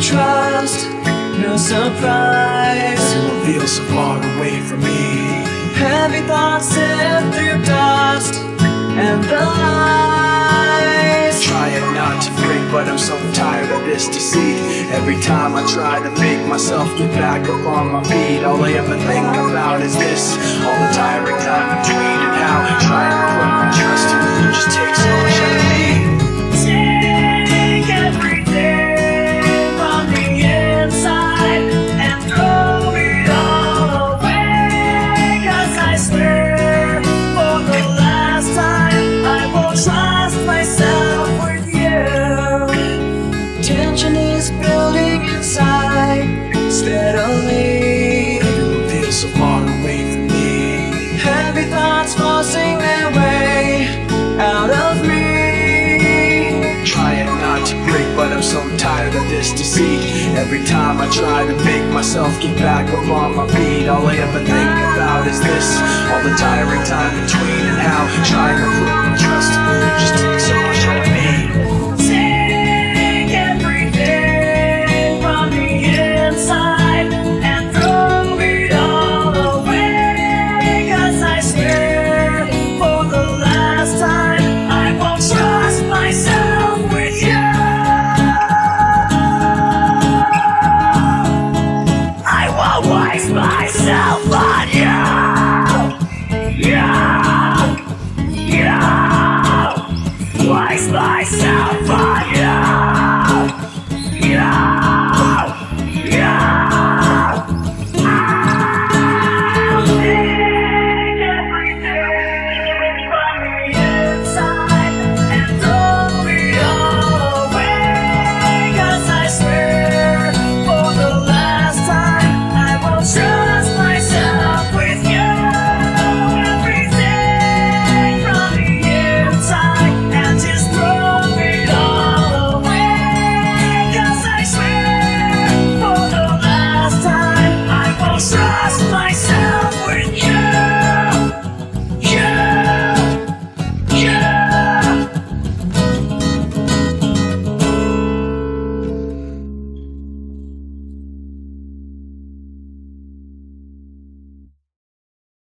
surprise. You will feel so far away from me. Heavy thoughts sift through dust and the lies. Trying not to break, but I'm so tired of this deceit. Every time I try to make myself get back up on my feet, all I ever think about is this. All the tiring time between and how trying to break, but I'm so tired of this deceit. Every time I try to make myself get back up on my feet, all I ever think about is this. All the tiring time between and how trying to Myself on